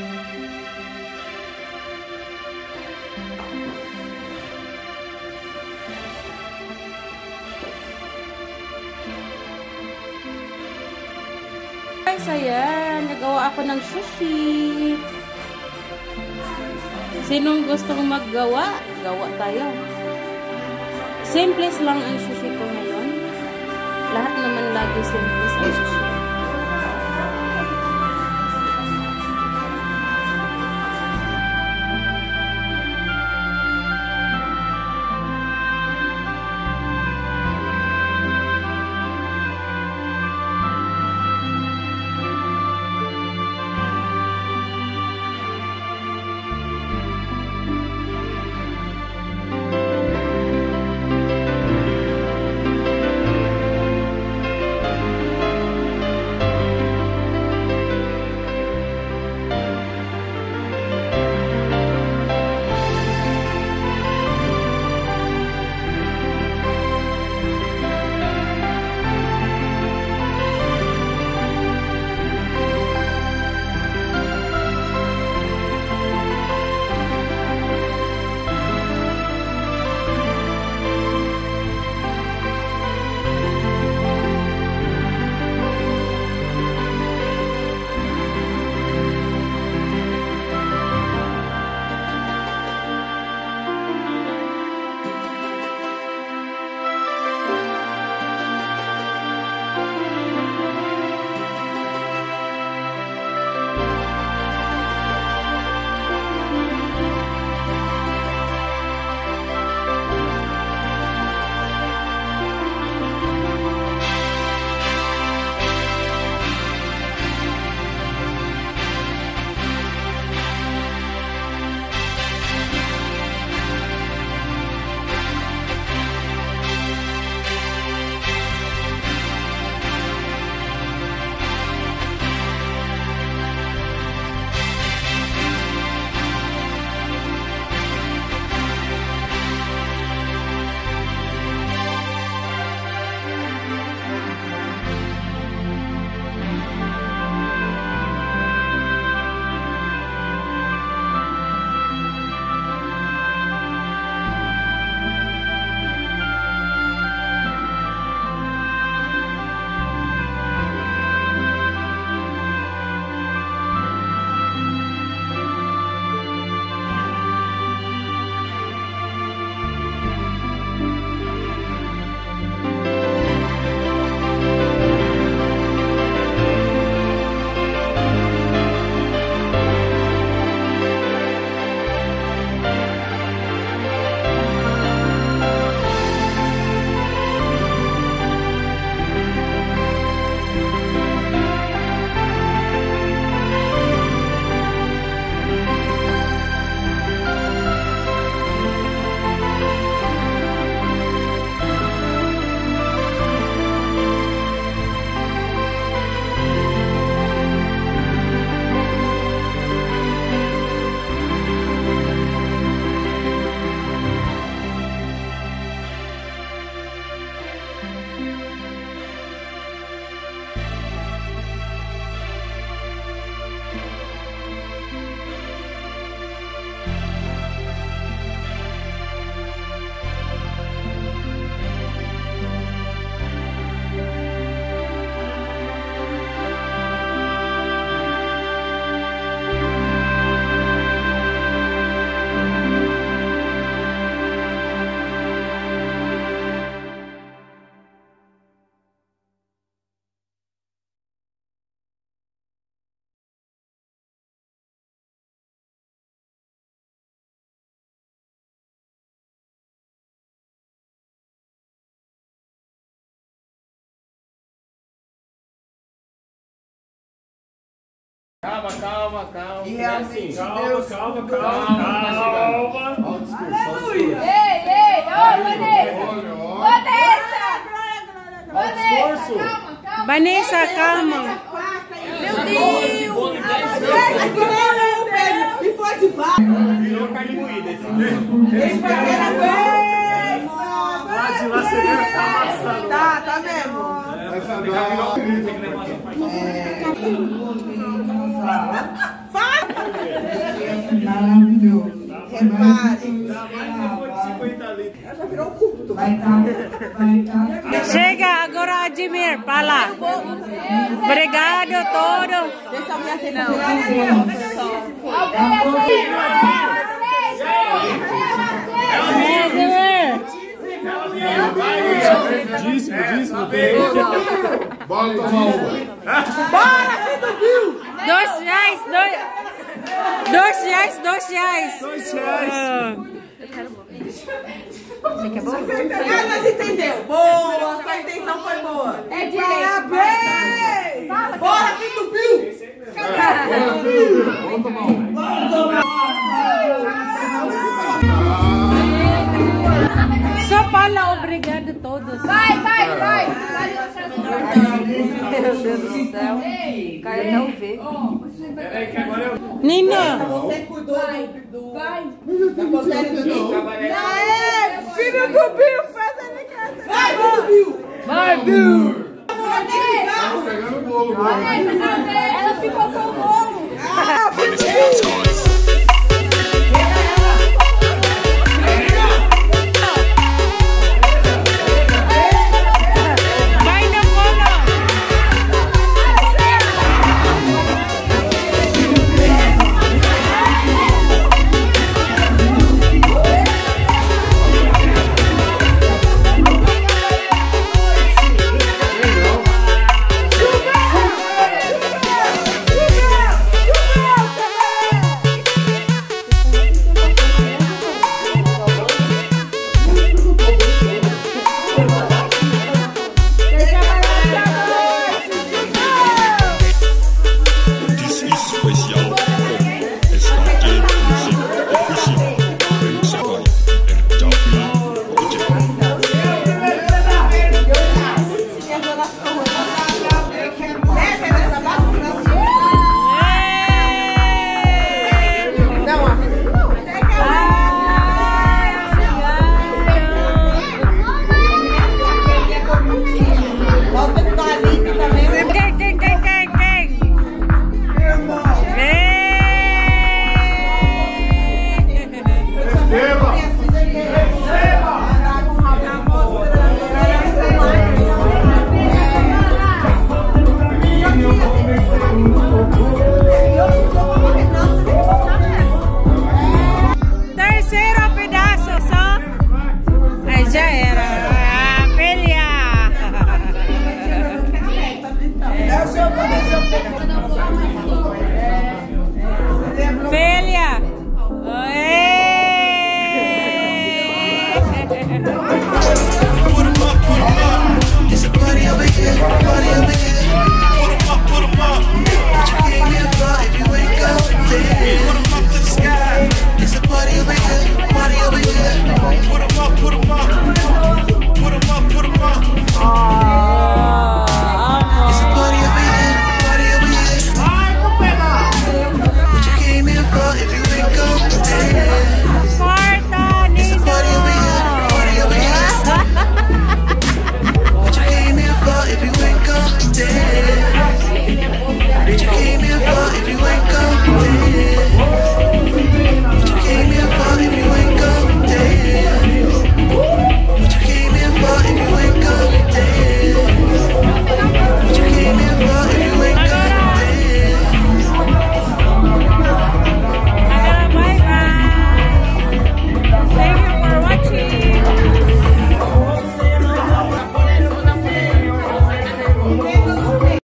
Guys, ayan. Nagawa ako ng sushi. Sinong gustong maggawa? Gawa tayo. Simplest lang ang sushi ko ngayon. Lahat naman lagi simplest ang sushi. Calma, calma, calma. E é realmente assim. Calma, Deus, calma, Deus, calma, calma. Olha o discurso. Ei, ei, ô Vanessa! Vanessa! Vanessa, calma, calma. Vanessa, calma. Meu Deus! 10 vezes. E foi de baixo. Virou carne moída esse Lá de tá amassado. Tá, tá mesmo. Fala. Repare. Dá mais depois de 50 litros. Já virou um culto. Chega agora, Admir, fala. Obrigado a todos. Deixa a mulher ser não. Alguém. Dízimo, dízimo, tem. Bora tomar uma. Dois reais, dois. Dois reais, dois reais. Dois reais. Ah, Ah, nós entendeu. Boa, sua intenção foi boa. É direito. Parabéns. Bora, fim do Bill. Bora, filho. Vamos tomar uma. Fala obrigado a todos. Vai, vai, vai. Meu Deus do céu. Caio não vê. Peraí que agora eu... Nina. Você cuidou do... do Vai. Aê, Filho do Bill, faz ele casa. Vai, filho do Bill. Vai, Bill. Tá pegando o bolo. Ela ficou com